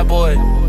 That boy.